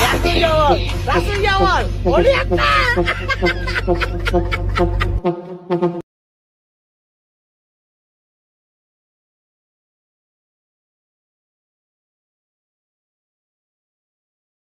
라스 여월, 라스 여월, 머리 아파!